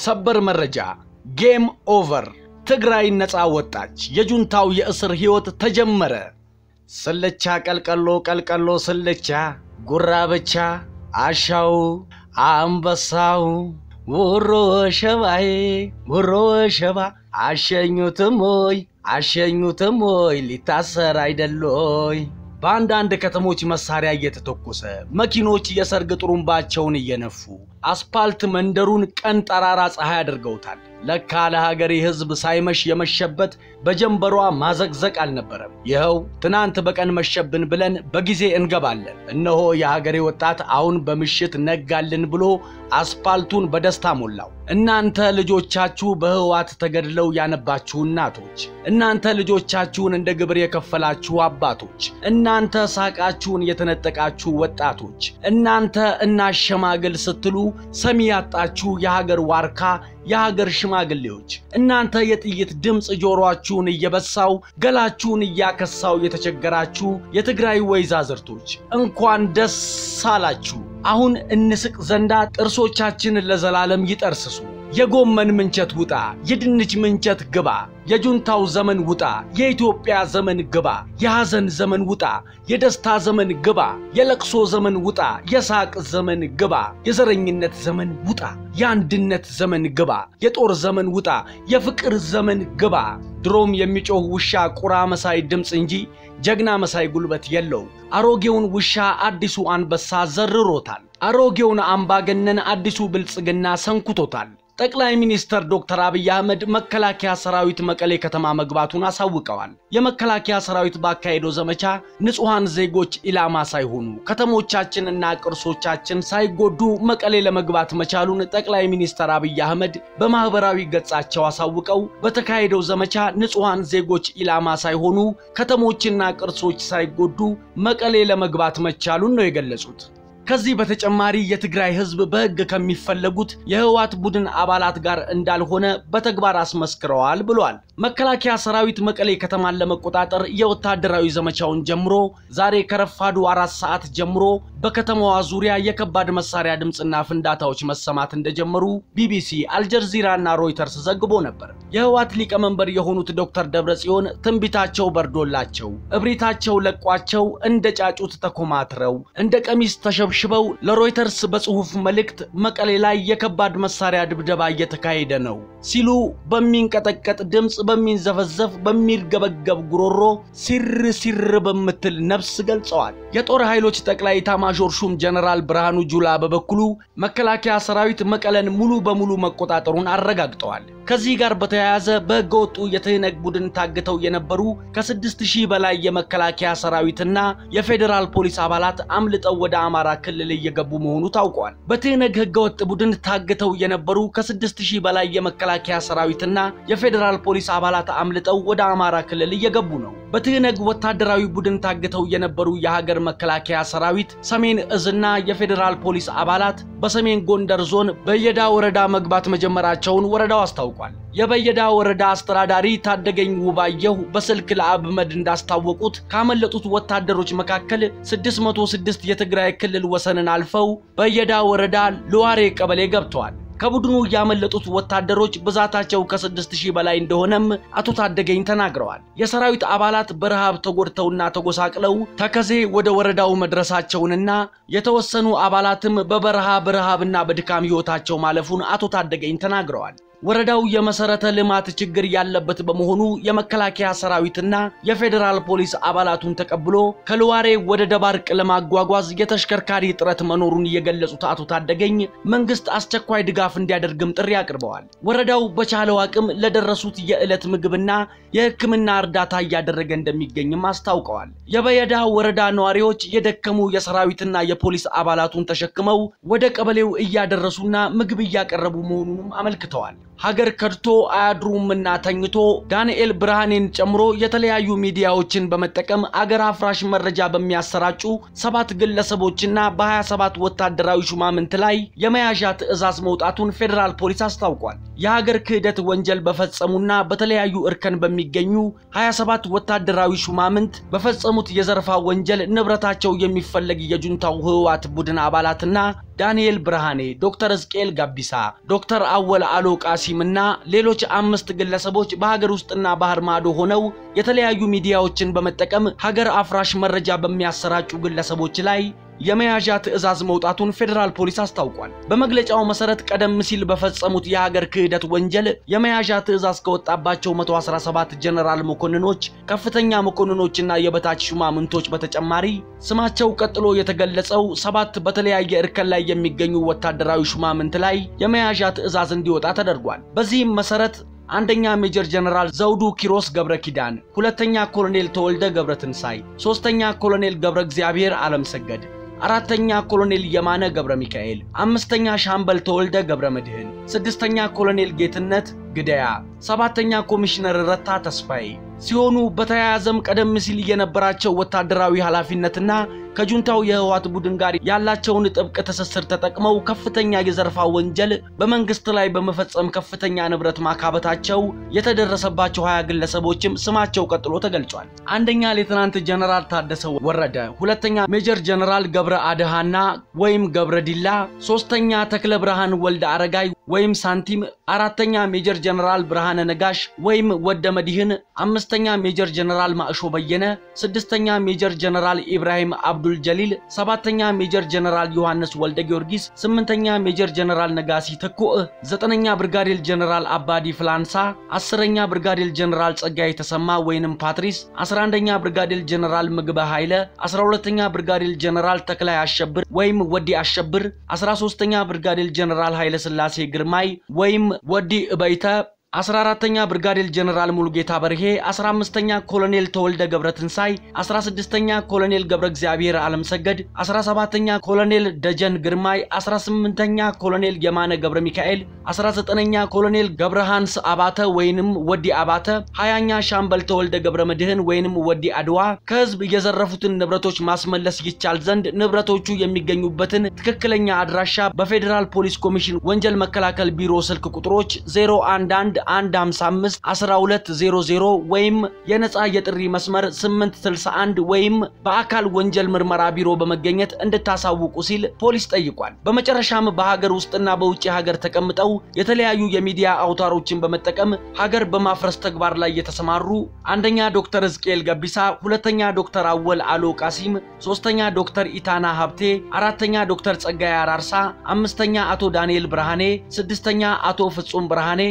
ሰበር መረጃ፣ game over፣ ትግራይ ነፃ ወጣች፣ የጁንታው የእስር ሕይወት ተጀመረ። ስልቻ ቀልቀሎ ቀልቀሎ ስልቻ፣ ጉራ ብቻ፣ አሻው፣ አንበሳው፣ ውሮ ሸባዬ፣ ውሮ ሸባ፣ አሸኙትም ሆይ አሸኙትም ሆይ ሊታሰር አይደሎይ። በአንዳንድ ከተሞች መሳሪያ እየተተኮሰ መኪኖች የሰርግ ጥሩምባቸውን እየነፉ አስፓልት መንደሩን ቀን ጠራራ ፀሐይ አድርገውታል። ለካ ለሀገሬ ሕዝብ ሳይመሽ የመሸበት በጀንበሯ ማዘግዘቅ አልነበረም። ይኸው ትናንት በቀን መሸብን ብለን በጊዜ እንገባለን። እነሆ የሀገሬ ወጣት አሁን በምሽት ነጋልን ብሎ አስፓልቱን በደስታ ሞላው። እናንተ ልጆቻችሁ በህዋት ተገድለው ያነባችሁ እናቶች፣ እናንተ ልጆቻችሁን እንደ ግብር የከፈላችሁ አባቶች፣ እናንተ ሳቃችሁን የተነጠቃችሁ ወጣቶች፣ እናንተ እናሸማግል ስትሉ ሰሚ ያጣችሁ የሀገር ዋርካ የሀገር ሽማግሌዎች እናንተ የጥይት ድምፅ ጆሮአችሁን እየበሳው ገላችሁን እያከሳው የተቸገራችሁ የትግራይ ወይዛዝርቶች እንኳን ደስ አላችሁ። አሁን እንስቅ ዘንዳ ጥርሶቻችን ለዘላለም ይጠርስሱ። የጎመን ምንቸት ውጣ፣ የድንች ምንቸት ግባ፣ የጁንታው ዘመን ውጣ፣ የኢትዮጵያ ዘመን ግባ፣ የሐዘን ዘመን ውጣ፣ የደስታ ዘመን ግባ፣ የለቅሶ ዘመን ውጣ፣ የሳቅ ዘመን ግባ፣ የዘረኝነት ዘመን ውጣ፣ የአንድነት ዘመን ግባ፣ የጦር ዘመን ውጣ፣ የፍቅር ዘመን ግባ። ድሮም የሚጮህ ውሻ ቁራ መሳይ ድምፅ እንጂ ጀግና መሳይ ጉልበት የለው። አሮጌውን ውሻ አዲሱ አንበሳ ዘርሮታል። አሮጌውን አምባገነን አዲሱ ብልጽግና ሰንኩቶታል። ጠቅላይ ሚኒስትር ዶክተር አብይ አህመድ መከላከያ ሰራዊት መቀሌ ከተማ መግባቱን አሳውቀዋል። የመከላከያ ሰራዊት ባካሄደው ዘመቻ ንጹሐን ዜጎች ኢላማ ሳይሆኑ ከተሞቻችንና ቅርሶቻችን ሳይጎዱ መቀሌ ለመግባት መቻሉን ጠቅላይ ሚኒስትር አብይ አህመድ በማህበራዊ ገጻቸው አሳውቀው በተካሄደው ዘመቻ ንጹሐን ዜጎች ኢላማ ሳይሆኑ ከተሞችና ቅርሶች ሳይጎዱ መቀሌ ለመግባት መቻሉን ነው የገለጹት። ከዚህ በተጨማሪ የትግራይ ህዝብ በሕግ ከሚፈለጉት የህወሓት ቡድን አባላት ጋር እንዳልሆነ በተግባር አስመስክረዋል ብሏል። መከላከያ ሰራዊት መቀሌ ከተማን ለመቆጣጠር የወታደራዊ ዘመቻውን ጀምሮ ዛሬ ከረፋዱ አራት ሰዓት ጀምሮ በከተማዋ ዙሪያ የከባድ መሳሪያ ድምፅና ፍንዳታዎች መሰማት እንደጀመሩ ቢቢሲ፣ አልጀዚራና ሮይተርስ ዘግቦ ነበር። የህወሓት ሊቀመንበር የሆኑት ዶክተር ደብረጽዮን ትንቢታቸው በርዶላቸው እብሪታቸው ለቋቸው እንደ ጫጩት ተኮማትረው እንደ ቀሚስ ተሸብሽበው ለሮይተርስ በጽሑፍ መልእክት መቀሌ ላይ የከባድ መሳሪያ ድብደባ እየተካሄደ ነው ሲሉ በሚንቀጠቀጥ ድምፅ በሚንዘፈዘፍ በሚርገበገብ ጉሮሮ ሲር ሲር በምትል ነፍስ ገልጸዋል። የጦር ኃይሎች ጠቅላይ ኤታማዦር ሹም ጀነራል ብርሃኑ ጁላ በበኩሉ መከላከያ ሰራዊት መቀለን ሙሉ በሙሉ መቆጣጠሩን አረጋግጠዋል። ከዚህ ጋር በተያያዘ በህገወጡ የትህነግ ቡድን ታግተው የነበሩ ከስድስት ሺህ በላይ የመከላከያ ሰራዊትና የፌዴራል ፖሊስ አባላት አምልጠው ወደ አማራ ክልል እየገቡ መሆኑ ታውቋል። በትህነግ ህገወጥ ቡድን ታግተው የነበሩ ከስድስት ሺህ በላይ የመከላከያ ሰራዊትና የፌዴራል ፖሊስ አባላት አምልጠው ወደ አማራ ክልል እየገቡ ነው። በትህነግ ወታደራዊ ቡድን ታግተው የነበሩ የሀገር መከላከያ ሰራዊት ሰሜን እዝና የፌዴራል ፖሊስ አባላት በሰሜን ጎንደር ዞን በየዳ ወረዳ መግባት መጀመራቸውን ወረዳው አስታውቋል። የበየዳ ወረዳ አስተዳዳሪ ታደገኝ ውባየሁ በስልክ ለአብመድ እንዳስታወቁት ካመለጡት ወታደሮች መካከል 606 የትግራይ ክልል ወሰንን አልፈው በየዳ ወረዳ ልዋሬ ቀበሌ ገብተዋል። ከቡድኑ ያመለጡት ወታደሮች ብዛታቸው ከስድስት ሺህ በላይ እንደሆነም አቶ ታደገኝ ተናግረዋል። የሰራዊት አባላት በረሃብ ተጎድተውና ተጎሳቅለው ተከዜ ወደ ወረዳው መድረሳቸውንና የተወሰኑ አባላትም በበረሃ በረሃብና በድካም ሕይወታቸው ማለፉን አቶ ታደገኝ ተናግረዋል። ወረዳው የመሰረተ ልማት ችግር ያለበት በመሆኑ የመከላከያ ሰራዊትና የፌዴራል ፖሊስ አባላቱን ተቀብሎ ከልዋሬ ወደ ደባርቅ ለማጓጓዝ የተሽከርካሪ እጥረት መኖሩን የገለጹት አቶ ታደገኝ መንግስት አስቸኳይ ድጋፍ እንዲያደርግም ጥሪ አቅርበዋል። ወረዳው በቻለው አቅም ለደረሱት የዕለት ምግብና የሕክምና እርዳታ እያደረገ እንደሚገኝም አስታውቀዋል። የበየዳ ወረዳ ነዋሪዎች የደከሙ የሰራዊትና የፖሊስ አባላቱን ተሸክመው ወደ ቀበሌው እያደረሱና ምግብ እያቀረቡ መሆኑንም አመልክተዋል። ሀገር ከድቶ አያድሩምና ተኝቶ ዳንኤል ብርሃኔን ጨምሮ የተለያዩ ሚዲያዎችን በመጠቀም አገር አፍራሽ መረጃ በሚያሰራጩ ሰባት ግለሰቦችና በ27 ወታደራዊ ሹማምንት ላይ የመያዣ ትዕዛዝ መውጣቱን ፌዴራል ፖሊስ አስታውቋል። የሀገር ክህደት ወንጀል በፈጸሙና በተለያዩ እርከን በሚገኙ 27 ወታደራዊ ሹማምንት በፈጸሙት የዘረፋ ወንጀል ንብረታቸው የሚፈለግ የጁንታው ህወሓት ቡድን አባላትና ዳንኤል ብርሃኔ፣ ዶክተር ሕዝቅኤል ጋቢሳ፣ ዶክተር አወል አሎ ቃሲምና ሌሎች አምስት ግለሰቦች በሀገር ውስጥና ባህር ማዶ ሆነው የተለያዩ ሚዲያዎችን በመጠቀም ሀገር አፍራሽ መረጃ በሚያሰራጩ ግለሰቦች ላይ የመያዣ ትዕዛዝ መውጣቱን ፌዴራል ፖሊስ አስታውቋል። በመግለጫው መሰረት ቀደም ሲል በፈጸሙት የሀገር ክህደት ወንጀል የመያዣ ትዕዛዝ ከወጣባቸው 117 ጀነራል መኮንኖች፣ ከፍተኛ መኮንኖችና የበታች ሹማምንቶች በተጨማሪ ስማቸው ቀጥሎ የተገለጸው ሰባት በተለያየ እርከን ላይ የሚገኙ ወታደራዊ ሹማምንት ላይ የመያዣ ትዕዛዝ እንዲወጣ ተደርጓል። በዚህም መሰረት አንደኛ ሜጀር ጀነራል ዘውዱ ኪሮስ ገብረ ኪዳን፣ ሁለተኛ ኮሎኔል ተወልደ ገብረ ትንሳይ፣ ሶስተኛ ኮሎኔል ገብረ እግዚአብሔር አለም ሰገድ፣ አራተኛ ኮሎኔል የማነ ገብረ ሚካኤል፣ አምስተኛ ሻምበል ተወልደ ገብረ መድህን፣ ስድስተኛ ኮሎኔል ጌትነት ግደያ፣ ሰባተኛ ኮሚሽነር ረታ ተስፋዬ። ሲሆኑ በተያያዘም ቀደም ሲል የነበራቸው ወታደራዊ ኃላፊነትና ከጁንታው የህወሓት ቡድን ጋር ያላቸውን ጥብቅ ትስስር ተጠቅመው ከፍተኛ የዘረፋ ወንጀል በመንግስት ላይ በመፈጸም ከፍተኛ ንብረት ማካበታቸው የተደረሰባቸው ሀያ ግለሰቦችም ስማቸው ቀጥሎ ተገልጿል። አንደኛ ሌትናንት ጀነራል ታደሰ ወረደ፣ ሁለተኛ ሜጀር ጀነራል ገብረ አድሃና ወይም ገብረ ዲላ፣ ሶስተኛ ተክለ ብርሃን ወልደ አረጋይ ወይም ሳንቲም፣ አራተኛ ሜጀር ጀነራል ብርሃነ ነጋሽ ወይም ወደ መድህን፣ አምስተኛ ሜጀር ጀነራል ማእሾ በየነ፣ ስድስተኛ ሜጀር ጀነራል ኢብራሂም አብዱል ጀሊል፣ ሰባተኛ ሜጀር ጀነራል ዮሐንስ ወልደ ጊዮርጊስ፣ ስምንተኛ ሜጀር ጀነራል ነጋሲ ትኩእ፣ ዘጠነኛ ብርጋዴር ጀነራል አባዲ ፍላንሳ፣ አስረኛ ብርጋዴር ጀነራል ጸጋይ ተሰማ ወይንም ፓትሪስ፣ አስራ አንደኛ ብርጋዴር ጀነራል ምግበ ኃይለ፣ አስራ ሁለተኛ ብርጋዴር ጀነራል ተክላይ አሸብር ወይም ወዲ አሸብር፣ አስራ ሶስተኛ ብርጋዴር ጀነራል ኃይለ ስላሴ ግርማይ ወይም ወዲ እበይተ 14ተኛ ብርጋዴር ጀነራል ሙሉጌታ በርሄ፣ 15ተኛ ኮሎኔል ተወልደ ገብረ ትንሳይ፣ 16ተኛ ኮሎኔል ገብረ እግዚአብሔር አለም ሰገድ፣ 17ተኛ ኮሎኔል ደጀን ግርማይ፣ 18ተኛ ኮሎኔል የማነ ገብረ ሚካኤል፣ 19ኛ ኮሎኔል ገብረሃንስ አባተ ወይንም ወዲ አባተ፣ 20ኛ ሻምበል ተወልደ ገብረ መድህን ወይንም ወዲ አድዋ ከህዝብ የዘረፉትን ንብረቶች ማስመለስ ይቻል ዘንድ ንብረቶቹ የሚገኙበትን ትክክለኛ አድራሻ በፌዴራል ፖሊስ ኮሚሽን ወንጀል መከላከል ቢሮ ስልክ ቁጥሮች 011 155 1200 ወይም የነፃ የጥሪ መስመር 861 ወይም በአካል ወንጀል ምርመራ ቢሮ በመገኘት እንድታሳውቁ ሲል ፖሊስ ጠይቋል። በመጨረሻም በሀገር ውስጥና በውጭ ሀገር ተቀምጠው የተለያዩ የሚዲያ አውታሮችን በመጠቀም ሀገር በማፍረስ ተግባር ላይ የተሰማሩ አንደኛ ዶክተር ሕዝቅኤል ገቢሳ፣ ሁለተኛ ዶክተር አወል አሎ ቃሲም፣ ሶስተኛ ዶክተር ኢታና ሀብቴ፣ አራተኛ ዶክተር ጸጋይ አራርሳ፣ አምስተኛ አቶ ዳንኤል ብርሃኔ፣ ስድስተኛ አቶ ፍጹም ብርሃኔ፣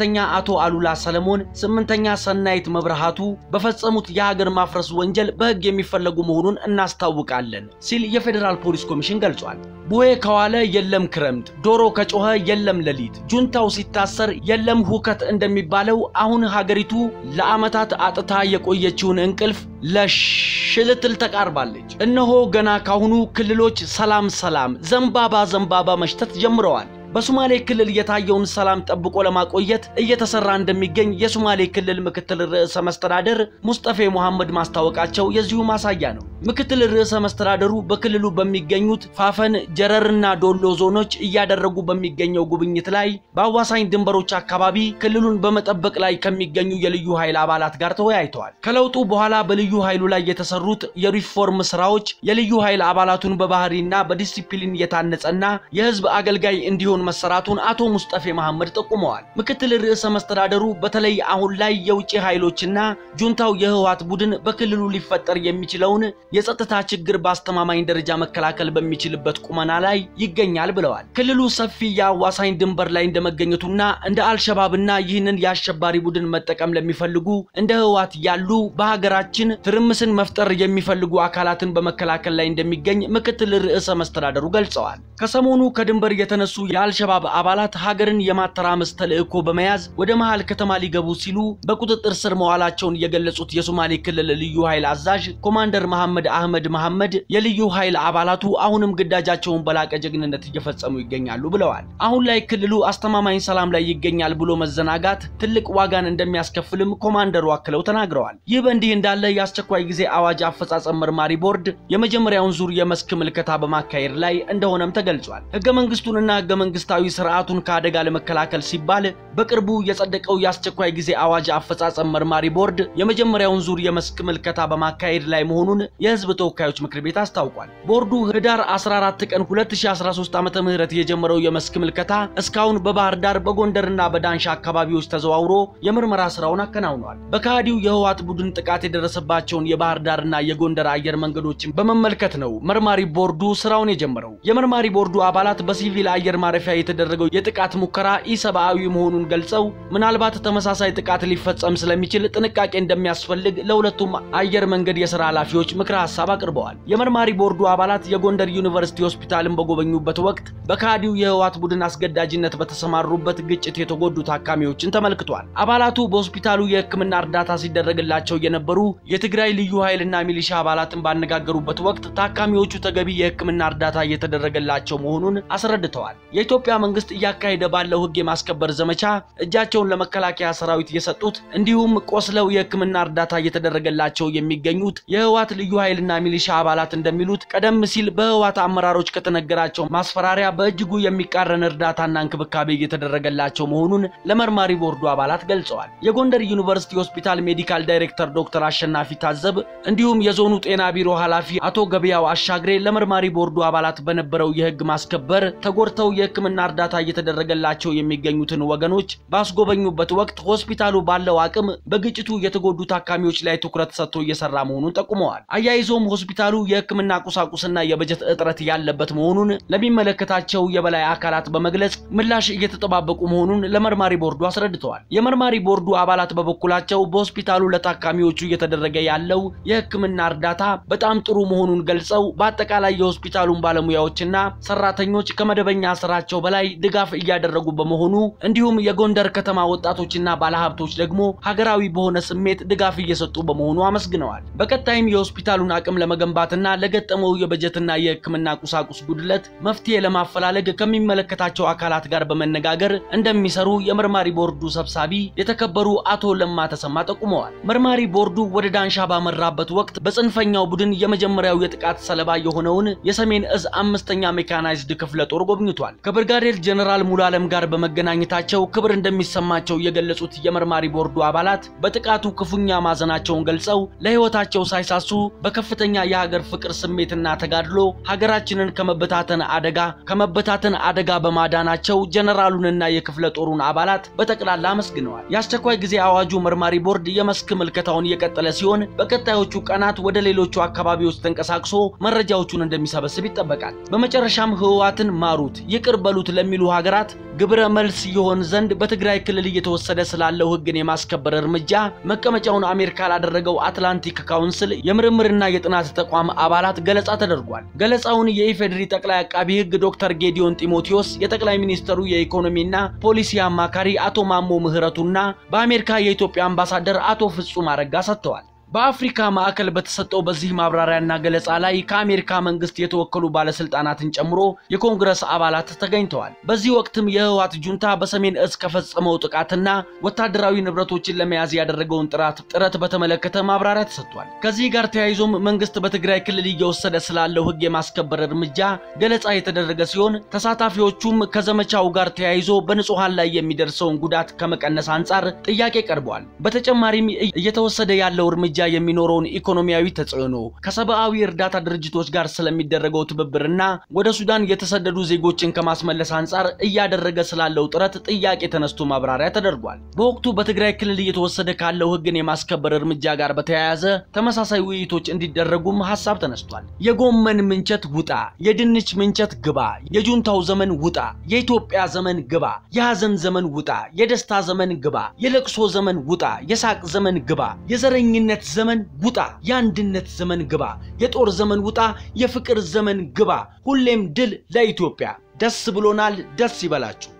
ሰባተኛ አቶ አሉላ ሰለሞን፣ ስምንተኛ ሰናይት መብርሃቱ በፈጸሙት የሀገር ማፍረስ ወንጀል በሕግ የሚፈለጉ መሆኑን እናስታውቃለን ሲል የፌዴራል ፖሊስ ኮሚሽን ገልጿል። ቡሄ ከዋለ የለም ክረምት፣ ዶሮ ከጮኸ የለም ሌሊት፣ ጁንታው ሲታሰር የለም ሁከት እንደሚባለው አሁን ሀገሪቱ ለዓመታት አጥታ የቆየችውን እንቅልፍ ለሽልትል ተቃርባለች። እነሆ ገና ካሁኑ ክልሎች ሰላም ሰላም፣ ዘንባባ ዘንባባ መሽተት ጀምረዋል። በሶማሌ ክልል የታየውን ሰላም ጠብቆ ለማቆየት እየተሰራ እንደሚገኝ የሶማሌ ክልል ምክትል ርዕሰ መስተዳደር ሙስጠፌ መሐመድ ማስታወቃቸው የዚሁ ማሳያ ነው። ምክትል ርዕሰ መስተዳደሩ በክልሉ በሚገኙት ፋፈን፣ ጀረርና ዶሎ ዞኖች እያደረጉ በሚገኘው ጉብኝት ላይ በአዋሳኝ ድንበሮች አካባቢ ክልሉን በመጠበቅ ላይ ከሚገኙ የልዩ ኃይል አባላት ጋር ተወያይተዋል። ከለውጡ በኋላ በልዩ ኃይሉ ላይ የተሰሩት የሪፎርም ስራዎች የልዩ ኃይል አባላቱን በባህሪና በዲሲፕሊን የታነጸና የህዝብ አገልጋይ እንዲሆን መሰራቱን አቶ ሙስጠፌ መሐመድ ጠቁመዋል። ምክትል ርዕሰ መስተዳደሩ በተለይ አሁን ላይ የውጭ ኃይሎችና ጁንታው የህወሓት ቡድን በክልሉ ሊፈጠር የሚችለውን የጸጥታ ችግር በአስተማማኝ ደረጃ መከላከል በሚችልበት ቁመና ላይ ይገኛል ብለዋል። ክልሉ ሰፊ የአዋሳኝ ድንበር ላይ እንደመገኘቱና እንደ አልሸባብና ይህንን የአሸባሪ ቡድን መጠቀም ለሚፈልጉ እንደ ህወሓት ያሉ በሀገራችን ትርምስን መፍጠር የሚፈልጉ አካላትን በመከላከል ላይ እንደሚገኝ ምክትል ርዕሰ መስተዳደሩ ገልጸዋል። ከሰሞኑ ከድንበር የተነሱ የአልሸባብ አባላት ሀገርን የማተራመስ ተልዕኮ በመያዝ ወደ መሃል ከተማ ሊገቡ ሲሉ በቁጥጥር ስር መዋላቸውን የገለጹት የሶማሌ ክልል ልዩ ኃይል አዛዥ ኮማንደር መሐመድ አህመድ መሐመድ የልዩ ኃይል አባላቱ አሁንም ግዳጃቸውን በላቀ ጀግንነት እየፈጸሙ ይገኛሉ ብለዋል። አሁን ላይ ክልሉ አስተማማኝ ሰላም ላይ ይገኛል ብሎ መዘናጋት ትልቅ ዋጋን እንደሚያስከፍልም ኮማንደሩ አክለው ተናግረዋል። ይህ በእንዲህ እንዳለ የአስቸኳይ ጊዜ አዋጅ አፈጻጸም መርማሪ ቦርድ የመጀመሪያውን ዙር የመስክ ምልከታ በማካሄድ ላይ እንደሆነም ተገልጿል። ህገ መንግስቱንና ህገ መንግስታዊ ስርዓቱን ከአደጋ ለመከላከል ሲባል በቅርቡ የጸደቀው የአስቸኳይ ጊዜ አዋጅ አፈጻጸም መርማሪ ቦርድ የመጀመሪያውን ዙር የመስክ ምልከታ በማካሄድ ላይ መሆኑን የህዝብ ተወካዮች ምክር ቤት አስታውቋል። ቦርዱ ህዳር 14 ቀን 2013 ዓ ም የጀመረው የመስክ ምልከታ እስካሁን በባህር ዳር በጎንደርና በዳንሻ አካባቢዎች ተዘዋውሮ የምርመራ ስራውን አከናውኗል። በከሃዲው የህወሓት ቡድን ጥቃት የደረሰባቸውን የባህር ዳርና የጎንደር አየር መንገዶችን በመመልከት ነው መርማሪ ቦርዱ ስራውን የጀመረው። የመርማሪ ቦርዱ አባላት በሲቪል አየር ማረፊያ የተደረገው የጥቃት ሙከራ ኢሰብአዊ መሆኑን ገልጸው ምናልባት ተመሳሳይ ጥቃት ሊፈጸም ስለሚችል ጥንቃቄ እንደሚያስፈልግ ለሁለቱም አየር መንገድ የሥራ ኃላፊዎች ምክረ ሐሳብ አቅርበዋል። የመርማሪ ቦርዱ አባላት የጎንደር ዩኒቨርሲቲ ሆስፒታልን በጎበኙበት ወቅት በከሃዲው የህወሓት ቡድን አስገዳጅነት በተሰማሩበት ግጭት የተጎዱ ታካሚዎችን ተመልክቷል። አባላቱ በሆስፒታሉ የሕክምና እርዳታ ሲደረግላቸው የነበሩ የትግራይ ልዩ ኃይልና ሚሊሻ አባላትን ባነጋገሩበት ወቅት ታካሚዎቹ ተገቢ የሕክምና እርዳታ እየተደረገላቸው መሆኑን አስረድተዋል። የኢትዮጵያ መንግስት እያካሄደ ባለው ሕግ የማስከበር ዘመቻ እጃቸውን ለመከላከያ ሰራዊት የሰጡት እንዲሁም ቆስለው የሕክምና እርዳታ እየተደረገላቸው የሚገኙት የህወሓት ልዩ ኃይልና ሚሊሻ አባላት እንደሚሉት ቀደም ሲል በህወሓት አመራሮች ከተነገራቸው ማስፈራሪያ በእጅጉ የሚቃረን እርዳታና እንክብካቤ እየተደረገላቸው መሆኑን ለመርማሪ ቦርዱ አባላት ገልጸዋል። የጎንደር ዩኒቨርሲቲ ሆስፒታል medical ዳይሬክተር ዶክተር አሸናፊ ታዘብ እንዲሁም የዞኑ ጤና ቢሮ ኃላፊ አቶ ገበያው አሻግሬ ለመርማሪ ቦርዱ አባላት በነበረው የህግ ማስከበር ተጎድተው የህክምና እርዳታ እየተደረገላቸው የሚገኙትን ወገኖች ባስጎበኙበት ወቅት ሆስፒታሉ ባለው አቅም በግጭቱ የተጎዱ ታካሚዎች ላይ ትኩረት ሰጥቶ እየሰራ መሆኑን ጠቁመዋል። አያይዞም ሆስፒታሉ የህክምና ቁሳቁስና የበጀት እጥረት ያለበት መሆኑን ለሚመለከታቸው የበላይ አካላት በመግለጽ ምላሽ እየተጠባበቁ መሆኑን ለመርማሪ ቦርዱ አስረድተዋል። የመርማሪ ቦርዱ አባላት በበኩላቸው በሆስፒታሉ ለታካሚዎቹ እየተደረገ ያለው የህክምና እርዳታ በጣም ጥሩ መሆኑን ገልጸው በአጠቃላይ የሆስፒታሉን ባለሙያዎችና ሰራተኞች ከመደበኛ ስራቸው በላይ ድጋፍ እያደረጉ በመሆኑ እንዲሁም የጎንደር ከተማ ወጣቶችና ባለሀብቶች ደግሞ ሀገራዊ በሆነ ስሜት ድጋፍ እየሰጡ በመሆኑ አመስግነዋል። በቀጣይም የሆስፒታሉን አቅም ለመገንባትና ለገጠመው የበጀትና የህክምና ቁሳቁስ ጉድለት መፍትሄ ለማፈላለግ ከሚመለከታቸው አካላት ጋር በመነጋገር እንደሚሰሩ የመርማሪ ቦርዱ ሰብሳቢ የተከበሩ አቶ ለማ ተሰማ ጠቁመዋል። መርማሪ ቦርዱ ወደ ዳንሻ ባመራበት ወቅት በጽንፈኛው ቡድን የመጀመሪያው የጥቃት ሰለባ የሆነውን የሰሜን እዝ አምስተኛ ሜካናይዝድ ክፍለ ጦር ጎብኝቷል። ከብርጋዴር ጀነራል ሙሉ ዓለም ጋር በመገናኘታቸው ክብር እንደሚሰማቸው የገለጹት የመርማሪ ቦርዱ አባላት በጥቃቱ ክፉኛ ማዘናቸውን ገልጸው ለህይወታቸው ሳይሳሱ በከፍተኛ የሀገር ፍቅር ስሜትና ተጋድሎ ሀገራችንን ከመበታተን አደጋ ከመበታተን አደጋ በማዳናቸው ጀነራሉንና የክፍለ ጦሩን አባላት በጠቅላላ አመስግነዋል። የአስቸኳይ ጊዜ አዋጁ መርማሪ ቦርድ የመስክ ምልከታውን የቀጠለ ሲሆን በቀጣዮቹ ቀናት ወደ ሌሎቹ አካባቢዎች ተንቀሳቅሶ መረጃዎቹን እንደሚሰበስብ ይጠበቃል። በመጨረሻም ህወሓትን ማሩት፣ ይቅር በሉት ለሚሉ ሀገራት ግብረ መልስ ይሆን ዘንድ በትግራይ ክልል እየተወሰደ ስላለው ህግን የማስከበር እርምጃ መቀመጫውን አሜሪካ ላደረገው አትላንቲክ ካውንስል የምርምርና የጥናት ተቋም አባላት ገለጻ ተደርጓል። ገለጻውን የኢፌዴሪ ጠቅላይ አቃቢ ህግ ዶክተር ጌዲዮን ጢሞቴዎስ፣ የጠቅላይ ሚኒስትሩ የኢኮኖሚና ፖሊሲ አማካሪ አቶ ማሞ ምህረቱና በአሜሪካ የኢትዮጵያ አምባሳደር አቶ ፍጹም አረጋ ሰጥተዋል። በአፍሪካ ማዕከል በተሰጠው በዚህ ማብራሪያና ገለጻ ላይ ከአሜሪካ መንግስት የተወከሉ ባለስልጣናትን ጨምሮ የኮንግረስ አባላት ተገኝተዋል። በዚህ ወቅትም የህወሓት ጁንታ በሰሜን እዝ ከፈጸመው ጥቃትና ወታደራዊ ንብረቶችን ለመያዝ ያደረገውን ጥራት ጥረት በተመለከተ ማብራሪያ ተሰጥቷል። ከዚህ ጋር ተያይዞም መንግስት በትግራይ ክልል እየወሰደ ስላለው ህግ የማስከበር እርምጃ ገለጻ የተደረገ ሲሆን ተሳታፊዎቹም ከዘመቻው ጋር ተያይዞ በንጹሐን ላይ የሚደርሰውን ጉዳት ከመቀነስ አንጻር ጥያቄ ቀርቧል። በተጨማሪም እየተወሰደ ያለው እርምጃ የሚኖረውን ኢኮኖሚያዊ ተጽዕኖ ከሰብአዊ እርዳታ ድርጅቶች ጋር ስለሚደረገው ትብብርና ወደ ሱዳን የተሰደዱ ዜጎችን ከማስመለስ አንጻር እያደረገ ስላለው ጥረት ጥያቄ ተነስቶ ማብራሪያ ተደርጓል። በወቅቱ በትግራይ ክልል እየተወሰደ ካለው ህግን የማስከበር እርምጃ ጋር በተያያዘ ተመሳሳይ ውይይቶች እንዲደረጉም ሀሳብ ተነስቷል። የጎመን ምንቸት ውጣ፣ የድንች ምንቸት ግባ፣ የጁንታው ዘመን ውጣ፣ የኢትዮጵያ ዘመን ግባ፣ የሐዘን ዘመን ውጣ፣ የደስታ ዘመን ግባ፣ የለቅሶ ዘመን ውጣ፣ የሳቅ ዘመን ግባ፣ የዘረኝነት ዘመን ውጣ፣ የአንድነት ዘመን ግባ፣ የጦር ዘመን ውጣ፣ የፍቅር ዘመን ግባ። ሁሌም ድል ለኢትዮጵያ። ደስ ብሎናል። ደስ ይበላችሁ።